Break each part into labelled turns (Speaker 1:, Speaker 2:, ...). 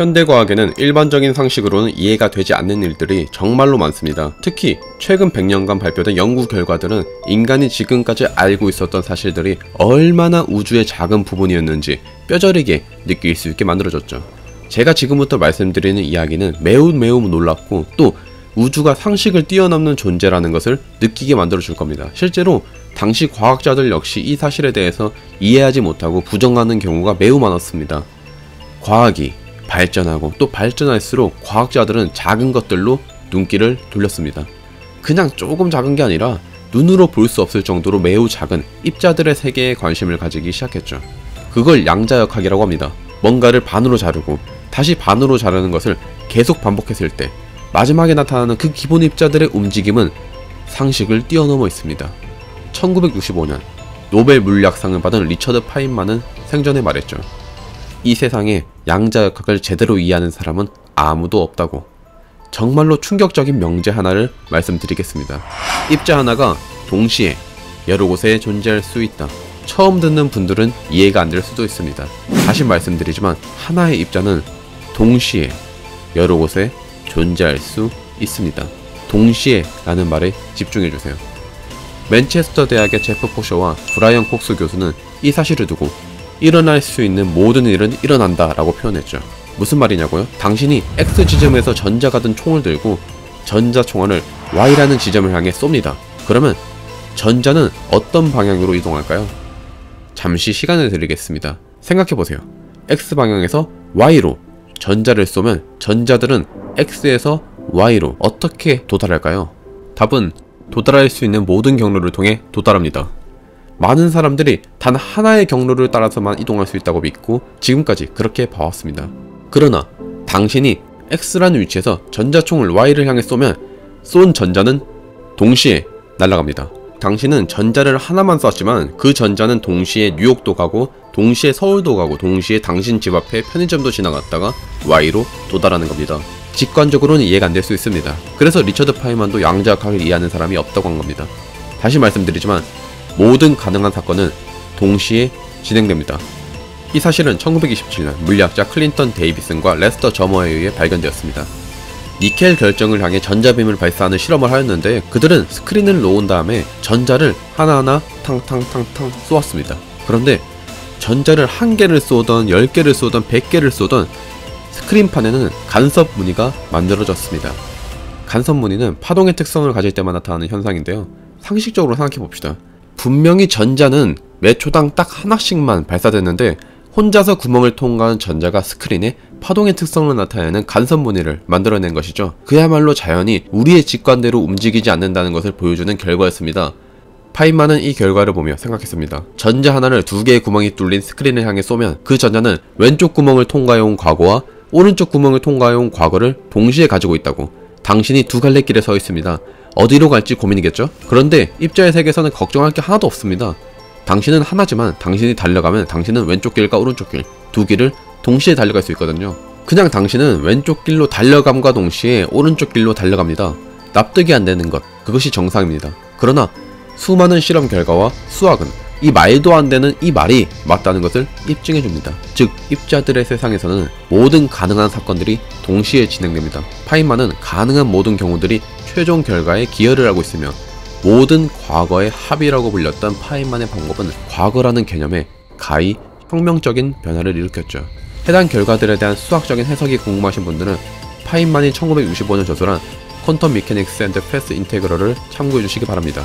Speaker 1: 현대과학에는 일반적인 상식으로는 이해가 되지 않는 일들이 정말로 많습니다. 특히 최근 100년간 발표된 연구 결과들은 인간이 지금까지 알고 있었던 사실들이 얼마나 우주의 작은 부분이었는지 뼈저리게 느낄 수 있게 만들어졌죠. 제가 지금부터 말씀드리는 이야기는 매우 매우 놀랍고 또 우주가 상식을 뛰어넘는 존재라는 것을 느끼게 만들어 줄 겁니다. 실제로 당시 과학자들 역시 이 사실에 대해서 이해하지 못하고 부정하는 경우가 매우 많았습니다. 과학이 발전하고 또 발전할수록 과학자들은 작은 것들로 눈길을 돌렸습니다. 그냥 조금 작은 게 아니라 눈으로 볼 수 없을 정도로 매우 작은 입자들의 세계에 관심을 가지기 시작했죠. 그걸 양자역학이라고 합니다. 뭔가를 반으로 자르고 다시 반으로 자르는 것을 계속 반복했을 때 마지막에 나타나는 그 기본 입자들의 움직임은 상식을 뛰어넘어 있습니다. 1965년 노벨 물리학상을 받은 리처드 파인만은 생전에 말했죠. 이 세상에 양자 역학을 제대로 이해하는 사람은 아무도 없다고. 정말로 충격적인 명제 하나를 말씀드리겠습니다. 입자 하나가 동시에 여러 곳에 존재할 수 있다. 처음 듣는 분들은 이해가 안 될 수도 있습니다. 다시 말씀드리지만 하나의 입자는 동시에 여러 곳에 존재할 수 있습니다. 동시에 라는 말에 집중해 주세요. 맨체스터 대학의 제프 포셔와 브라이언 콕스 교수는 이 사실을 두고 일어날 수 있는 모든 일은 일어난다 라고 표현했죠. 무슨 말이냐고요? 당신이 X 지점에서 전자가 든 총을 들고 전자 총알을 Y라는 지점을 향해 쏩니다. 그러면 전자는 어떤 방향으로 이동할까요? 잠시 시간을 드리겠습니다. 생각해보세요. X 방향에서 Y로 전자를 쏘면 전자들은 X에서 Y로 어떻게 도달할까요? 답은 도달할 수 있는 모든 경로를 통해 도달합니다. 많은 사람들이 단 하나의 경로를 따라서만 이동할 수 있다고 믿고 지금까지 그렇게 봐왔습니다. 그러나 당신이 X라는 위치에서 전자총을 Y를 향해 쏘면 쏜 전자는 동시에 날아갑니다. 당신은 전자를 하나만 쐈지만 그 전자는 동시에 뉴욕도 가고 동시에 서울도 가고 동시에 당신 집 앞에 편의점도 지나갔다가 Y로 도달하는 겁니다. 직관적으로는 이해가 안 될 수 있습니다. 그래서 리처드 파인만도 양자역학을 이해하는 사람이 없다고 한 겁니다. 다시 말씀드리지만 모든 가능한 사건은 동시에 진행됩니다. 이 사실은 1927년 물리학자 클린턴 데이비슨과 레스터 저머에 의해 발견되었습니다. 니켈 결정을 향해 전자빔을 발사하는 실험을 하였는데 그들은 스크린을 놓은 다음에 전자를 하나하나 탕탕탕탕 쏘았습니다. 그런데 전자를 한 개를 쏘던 10개를 쏘던 100개를 쏘던 스크린판에는 간섭 무늬가 만들어졌습니다. 간섭 무늬는 파동의 특성을 가질 때만 나타나는 현상인데요. 상식적으로 생각해 봅시다. 분명히 전자는 매 초당 딱 하나씩만 발사됐는데 혼자서 구멍을 통과한 전자가 스크린에 파동의 특성을 나타내는 간섭 무늬를 만들어낸 것이죠. 그야말로 자연이 우리의 직관대로 움직이지 않는다는 것을 보여주는 결과였습니다. 파인만은 이 결과를 보며 생각했습니다. 전자 하나를 두 개의 구멍이 뚫린 스크린을 향해 쏘면 그 전자는 왼쪽 구멍을 통과해온 과거와 오른쪽 구멍을 통과해온 과거를 동시에 가지고 있다고 당신이 두 갈래 길에 서 있습니다. 어디로 갈지 고민이겠죠? 그런데 입자의 세계에서는 걱정할 게 하나도 없습니다. 당신은 하나지만 당신이 달려가면 당신은 왼쪽 길과 오른쪽 길 두 길을 동시에 달려갈 수 있거든요. 그냥 당신은 왼쪽 길로 달려감과 동시에 오른쪽 길로 달려갑니다. 납득이 안 되는 것, 그것이 정상입니다. 그러나 수많은 실험 결과와 수학은 이 말도 안 되는 이 말이 맞다는 것을 입증해 줍니다. 즉, 입자들의 세상에서는 모든 가능한 사건들이 동시에 진행됩니다. 파인만은 가능한 모든 경우들이 최종 결과에 기여를 하고 있으며 모든 과거의 합이라고 불렸던 파인만의 방법은 과거라는 개념에 가히 혁명적인 변화를 일으켰죠. 해당 결과들에 대한 수학적인 해석이 궁금하신 분들은 파인만이 1965년 저술한 Quantum Mechanics and Path Integral을 참고해 주시기 바랍니다.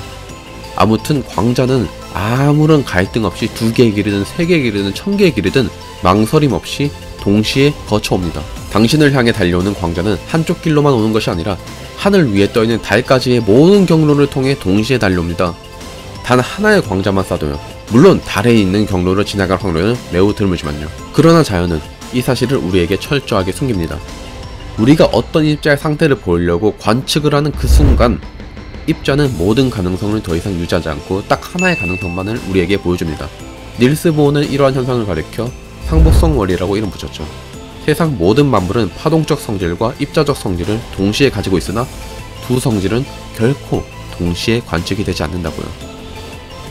Speaker 1: 아무튼 광자는 아무런 갈등 없이 두 개의 길이든 세 개의 길이든 천 개의 길이든 망설임 없이 동시에 거쳐옵니다. 당신을 향해 달려오는 광자는 한쪽 길로만 오는 것이 아니라 하늘 위에 떠있는 달까지의 모든 경로를 통해 동시에 달려옵니다. 단 하나의 광자만 쏴도요. 물론 달에 있는 경로를 지나갈 확률은 매우 드물지만요. 그러나 자연은 이 사실을 우리에게 철저하게 숨깁니다. 우리가 어떤 입자의 상태를 보이려고 관측을 하는 그 순간 입자는 모든 가능성을 더 이상 유지하지 않고 딱 하나의 가능성만을 우리에게 보여줍니다. 닐스 보어는 이러한 현상을 가리켜 상복성 원리라고 이름 붙였죠. 세상 모든 만물은 파동적 성질과 입자적 성질을 동시에 가지고 있으나 두 성질은 결코 동시에 관측이 되지 않는다고요.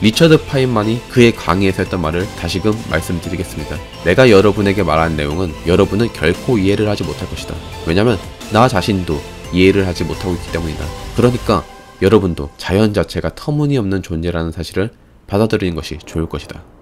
Speaker 1: 리처드 파인만이 그의 강의에서 했던 말을 다시금 말씀드리겠습니다. 내가 여러분에게 말한 내용은 여러분은 결코 이해를 하지 못할 것이다. 왜냐면 나 자신도 이해를 하지 못하고 있기 때문이다. 그러니까 여러분도 자연 자체가 터무니없는 존재라는 사실을 받아들이는 것이 좋을 것이다.